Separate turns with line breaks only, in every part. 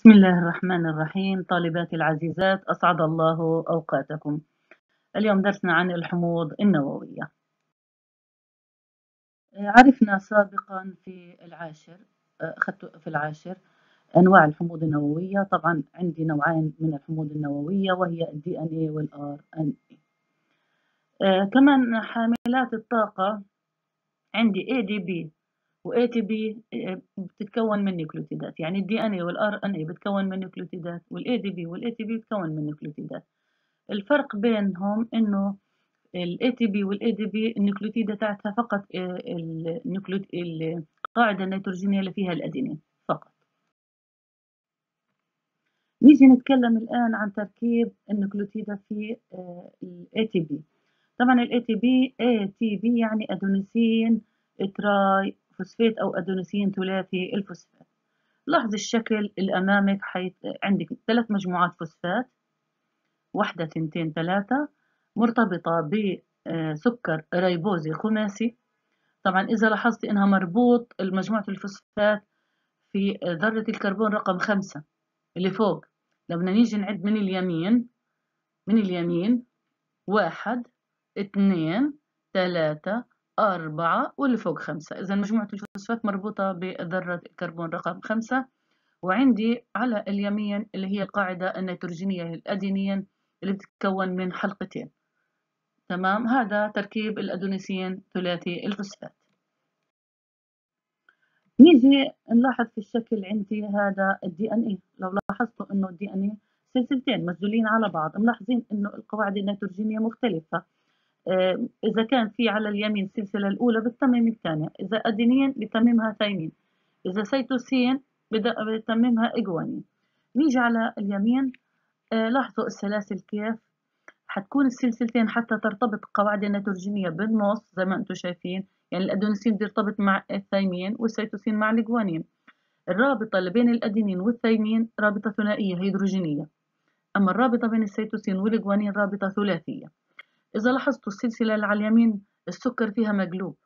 بسم الله الرحمن الرحيم. طالباتي العزيزات أسعد الله أوقاتكم. اليوم درسنا عن الحموض النووية. عرفنا سابقا في العاشر أخذت في العاشر أنواع الحموض النووية. طبعا عندي نوعين من الحموض النووية وهي ال DNA وال RNA كمان حاملات الطاقة عندي ADP TP بتتكون من نيوكليوتيدات. يعني ال DNA وال RNA بتكون من نيوكليوتيدات وال ADP وال ATP بتكون من نيوكليوتيدات. الفرق بينهم إنه ال ATP وال ADP النيوكليوتيد تاعتها فقط القاعده النيتروجينيه اللي فيها الادينين فقط. نيجي نتكلم الآن عن تركيب النيوكليوتيد في ال ATP طبعا ال ATP ATP يعني adenosine triphosphate أو أدينوسين ثلاثي الفوسفات. لاحظ الشكل اللي أمامك حيث عندك ثلاث مجموعات فوسفات واحدة ثنتين ثلاثة مرتبطة بسكر ريبوزي خماسي. طبعا إذا لاحظت إنها مربوط مجموعة الفوسفات في ذرة الكربون رقم خمسة اللي فوق. لما نيجي نعد من اليمين من اليمين واحد اثنين ثلاثة أربعة واللي فوق خمسة. إذا مجموعة الفوسفات مربوطة بذرة الكربون رقم خمسة وعندي على اليمين اللي هي القاعدة النيتروجينية الأدينين اللي بتتكون من حلقتين. تمام؟ هذا تركيب الأدونيسين ثلاثي الفوسفات. نيجي نلاحظ في الشكل عندي هذا ال DNA لو لاحظتوا إنه ال DNA سلسلتين مجدولين على بعض ملاحظين إنه القواعد النيتروجينية مختلفة. إذا كان في على اليمين السلسلة الأولى بتتمم الثانية إذا أدينين بتممها ثايمين إذا سيتوسين بتممها جوانين نيجي على اليمين آه، لاحظوا السلاسل كيف؟ حتكون السلسلتين حتى ترتبط القواعد النيتروجينية بالنص زي ما أنتم شايفين يعني الأدينوسين بيرتبط مع الثايمين والسيتوسين مع الإجوانين الرابطة اللي بين الأدينين والثايمين رابطة ثنائية هيدروجينية أما الرابطة بين السيتوسين والإجوانين رابطة ثلاثية. إذا لاحظتوا السلسلة اللي على اليمين السكر فيها مقلوب.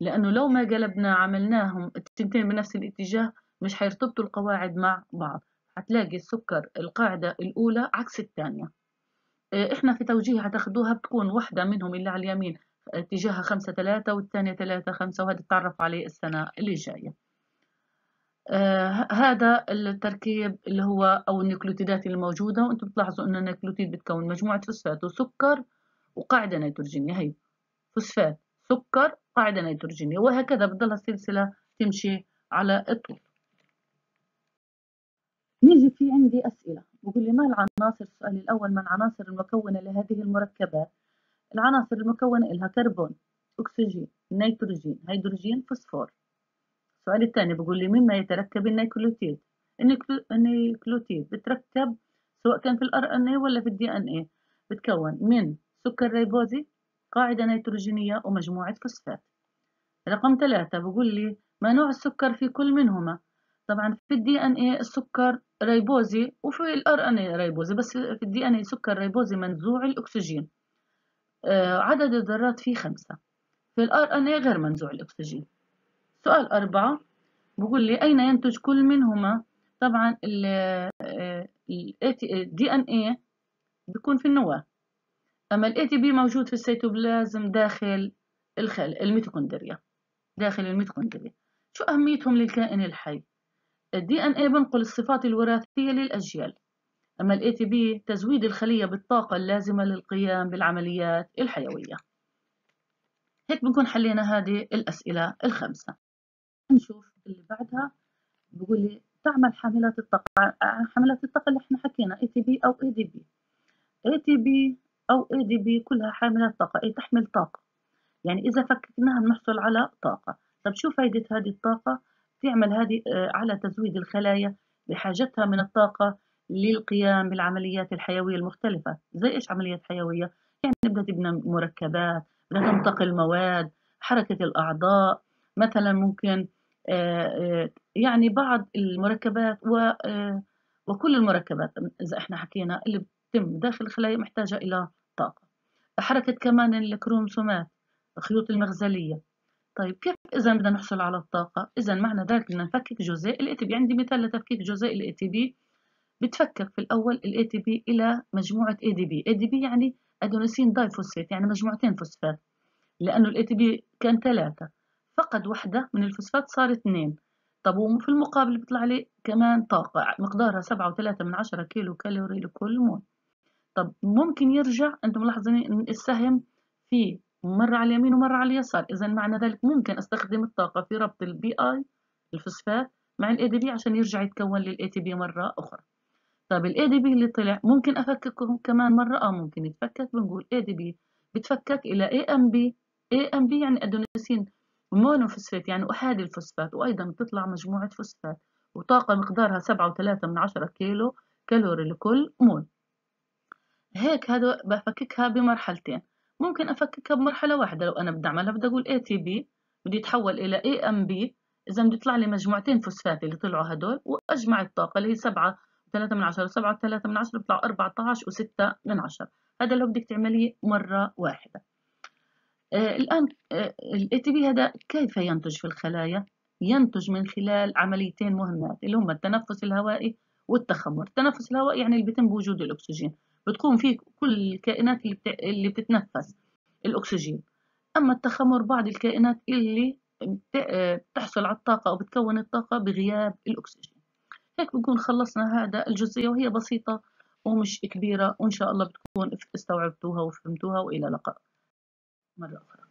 لأنه لو ما قلبنا عملناهم التنتين بنفس الاتجاه مش حيرتبطوا القواعد مع بعض. هتلاقي السكر القاعدة الأولى عكس الثانية. آه، إحنا في توجيه هتاخدوها بتكون واحدة منهم اللي على اليمين اتجاهها خمسة ثلاثة والثانية ثلاثة خمسة وهذا تعرف عليه السنة اللي جاية. آه هذا التركيب اللي هو أو النيوكليوتيدات الموجودة. وأنتم بتلاحظوا أن النيوكليوتيد بتكون مجموعة فوسفات وسكر. وقاعدة نيتروجينية هي فوسفات سكر قاعدة نيتروجينية وهكذا بتضل السلسلة تمشي على الطول. نيجي في عندي أسئلة. بقول لي ما العناصر؟ السؤال الأول ما العناصر المكونة لهذه المركبات العناصر المكونة لها كربون أكسجين نيتروجين هيدروجين فوسفور. السؤال الثاني بقول لي مما يتركب النيوكليوتيد؟ النيوكليوتيد بتركب سواء كان في ال RNA ولا في ال DNA بتكون من سكر ريبوزي قاعدة نيتروجينية ومجموعة فوسفات. رقم ثلاثة بقول لي ما نوع السكر في كل منهما؟ طبعا في ال DNA السكر ريبوزي وفي ال RNA ريبوزي بس في ال DNA سكر ريبوزي منزوع الأكسجين. آه عدد الذرات فيه خمسة في ال RNA غير منزوع الأكسجين. سؤال أربعة بقول لي أين ينتج كل منهما؟ طبعا ال DNA بيكون في النواة. أما ال ATP موجود في السيتوبلازم داخل الخل الميتوكوندريا. داخل الميتوكوندريا. شو أهميتهم للكائن الحي؟ ال DNA بنقل الصفات الوراثية للأجيال. أما ال ATP تزويد الخلية بالطاقة اللازمة للقيام بالعمليات الحيوية. هيك بنكون حلينا هذه الأسئلة الخمسة نشوف اللي بعدها. بقول لي تعمل حاملات الطاقة حاملات الطاقة اللي إحنا حكينا ATP أو ADP ATP أو بي كلها حاملات طاقة أي تحمل طاقة. يعني إذا فككناها بنحصل على طاقة. طب شو فايدة هذه الطاقة؟ تعمل هذه آه، على تزويد الخلايا بحاجتها من الطاقة للقيام بالعمليات الحيوية المختلفة. زي إيش عمليات حيوية؟ يعني بدها تبنى مركبات بدها تنتقل مواد حركة الأعضاء. مثلا ممكن آه، آه، يعني بعض المركبات وكل المركبات. إذا إحنا حكينا اللي تتم داخل الخلايا محتاجة إلى طاقة. حركة كمان الكروموسومات الخيوط المغزلية. طيب كيف إذا بدنا نحصل على الطاقة؟ إذا معنى ذلك بدنا نفكك جزيء ال ATP عندي مثال لتفكيك جزيء ال ATP بتفكك في الأول ال ATP إلى مجموعة ADP ADP يعني أدينوسين دايفوسفات يعني مجموعتين فوسفات. لأنه ال ATP كان ثلاثة فقد واحدة من الفوسفات صار اثنين. طب وفي المقابل بيطلع لي كمان طاقة مقدارها سبعة وثلاثة من عشرة كيلو كالوري لكل مول. طب ممكن يرجع أنتم ملاحظين إن السهم في مرة على اليمين ومرة على اليسار. إذا معنى ذلك ممكن أستخدم الطاقة في ربط ال Pi الفوسفات مع ال ADP عشان يرجع يتكون لل ATP مرة أخرى. طب ال ADP اللي طلع ممكن أفككه كمان مرة؟ آه ممكن يتفكك. بنقول ADP بتفكك إلى اي ام بي اي ام بي يعني adenosine monophosphate يعني أحادي الفوسفات وأيضا بتطلع مجموعة فوسفات وطاقة مقدارها سبعة وثلاثة من عشرة كيلو كالوري لكل مول. هيك هذا بفككها بمرحلتين. ممكن أفككها بمرحلة واحدة لو أنا بدي أعملها بدي أقول ATP بدي يتحول إلى AMP إذا بدي يطلع لي مجموعتين فوسفات اللي طلعوا هدول وأجمع الطاقة اللي هي سبعة وثلاثة من عشرة سبعة وثلاثة من عشرة بيطلعوا أربعة عشر وستة من عشرة. هذا لو بدك تعمليه مرة واحدة. آه الآن آه ال ATP هذا كيف ينتج في الخلايا؟ ينتج من خلال عمليتين مهمات اللي هم التنفس الهوائي والتخمر. التنفس الهوائي يعني اللي بيتم بوجود الأكسجين. بتقوم فيه كل الكائنات اللي, بت... اللي بتتنفس الأكسجين. أما التخمر بعض الكائنات اللي بتحصل على الطاقة أو بتكون الطاقة بغياب الأكسجين. هيك بنكون خلصنا هذا الجزئية وهي بسيطة ومش كبيرة وإن شاء الله بتكون استوعبتوها وفهمتوها وإلى لقاء مرة أخرى.